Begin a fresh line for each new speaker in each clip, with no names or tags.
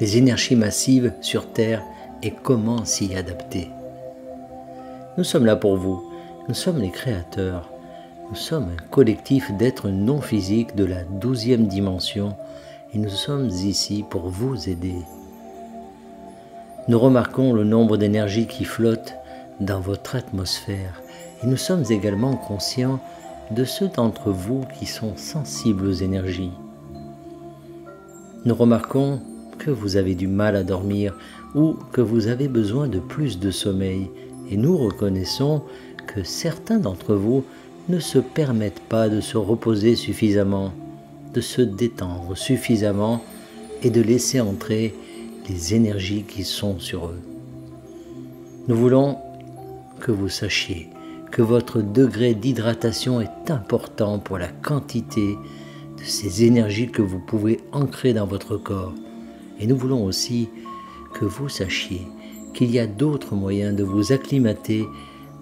les énergies massives sur Terre et comment s'y adapter. Nous sommes là pour vous, nous sommes les créateurs, nous sommes un collectif d'êtres non physiques de la douzième dimension et nous sommes ici pour vous aider. Nous remarquons le nombre d'énergies qui flottent dans votre atmosphère et nous sommes également conscients de ceux d'entre vous qui sont sensibles aux énergies. Nous remarquons que vous avez du mal à dormir ou que vous avez besoin de plus de sommeil et nous reconnaissons que certains d'entre vous ne se permettent pas de se reposer suffisamment, de se détendre suffisamment et de laisser entrer les énergies qui sont sur eux. Nous voulons que vous sachiez que votre degré d'hydratation est important pour la quantité de ces énergies que vous pouvez ancrer dans votre corps. Et nous voulons aussi que vous sachiez qu'il y a d'autres moyens de vous acclimater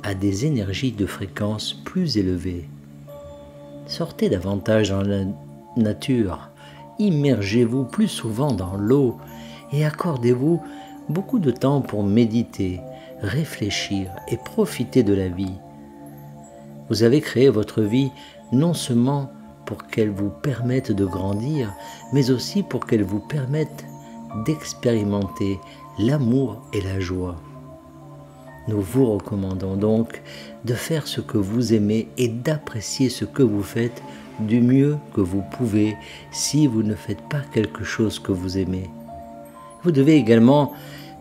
à des énergies de fréquence plus élevées. Sortez davantage dans la nature, immergez-vous plus souvent dans l'eau et accordez-vous beaucoup de temps pour méditer, réfléchir et profiter de la vie. Vous avez créé votre vie non seulement pour qu'elle vous permette de grandir, mais aussi pour qu'elle vous permette d'expérimenter l'amour et la joie. Nous vous recommandons donc de faire ce que vous aimez et d'apprécier ce que vous faites du mieux que vous pouvez si vous ne faites pas quelque chose que vous aimez. Vous devez également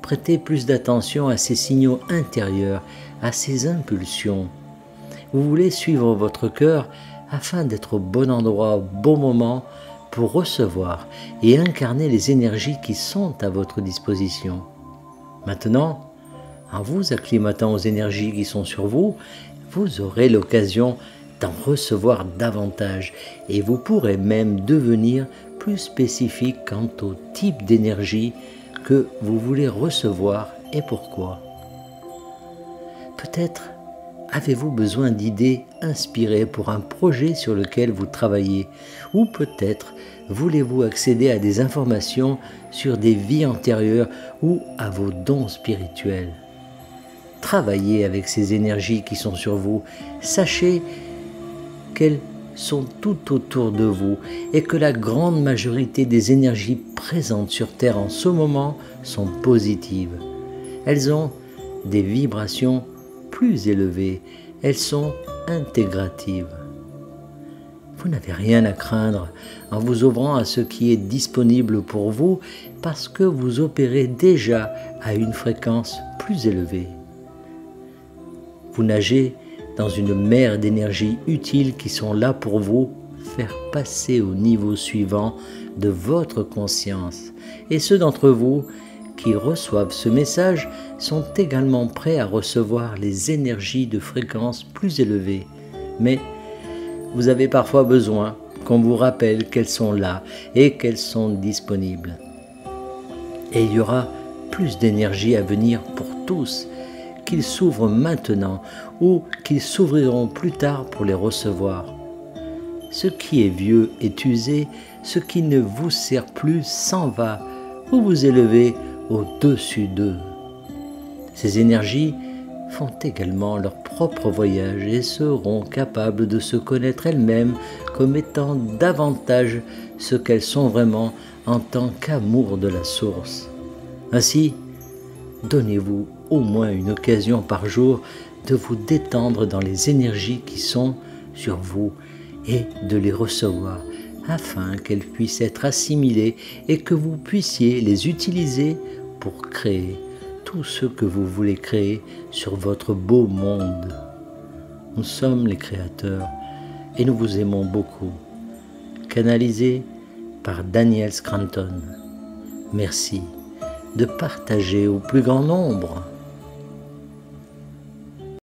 prêter plus d'attention à ces signaux intérieurs, à ces impulsions. Vous voulez suivre votre cœur afin d'être au bon endroit au bon moment pour recevoir et incarner les énergies qui sont à votre disposition. Maintenant, en vous acclimatant aux énergies qui sont sur vous, vous aurez l'occasion d'en recevoir davantage et vous pourrez même devenir plus spécifique quant au type d'énergie que vous voulez recevoir et pourquoi. Peut-être Avez-vous besoin d'idées inspirées pour un projet sur lequel vous travaillez Ou peut-être voulez-vous accéder à des informations sur des vies antérieures ou à vos dons spirituels Travaillez avec ces énergies qui sont sur vous. Sachez qu'elles sont tout autour de vous et que la grande majorité des énergies présentes sur Terre en ce moment sont positives. Elles ont des vibrations plus élevées, elles sont intégratives. Vous n'avez rien à craindre en vous ouvrant à ce qui est disponible pour vous parce que vous opérez déjà à une fréquence plus élevée. Vous nagez dans une mer d'énergie utiles qui sont là pour vous faire passer au niveau suivant de votre conscience. Et ceux d'entre vous qui reçoivent ce message sont également prêts à recevoir les énergies de fréquence plus élevées. Mais vous avez parfois besoin qu'on vous rappelle qu'elles sont là et qu'elles sont disponibles. Et il y aura plus d'énergie à venir pour tous, qu'ils s'ouvrent maintenant ou qu'ils s'ouvriront plus tard pour les recevoir. Ce qui est vieux est usé, ce qui ne vous sert plus s'en va. Vous vous élevez au-dessus d'eux. Ces énergies font également leur propre voyage et seront capables de se connaître elles-mêmes comme étant davantage ce qu'elles sont vraiment en tant qu'amour de la source. Ainsi, donnez-vous au moins une occasion par jour de vous détendre dans les énergies qui sont sur vous et de les recevoir afin qu'elles puissent être assimilées et que vous puissiez les utiliser pour créer tout ce que vous voulez créer sur votre beau monde. Nous sommes les créateurs et nous vous aimons beaucoup. Canalisé par Daniel Scranton. Merci de partager au plus grand nombre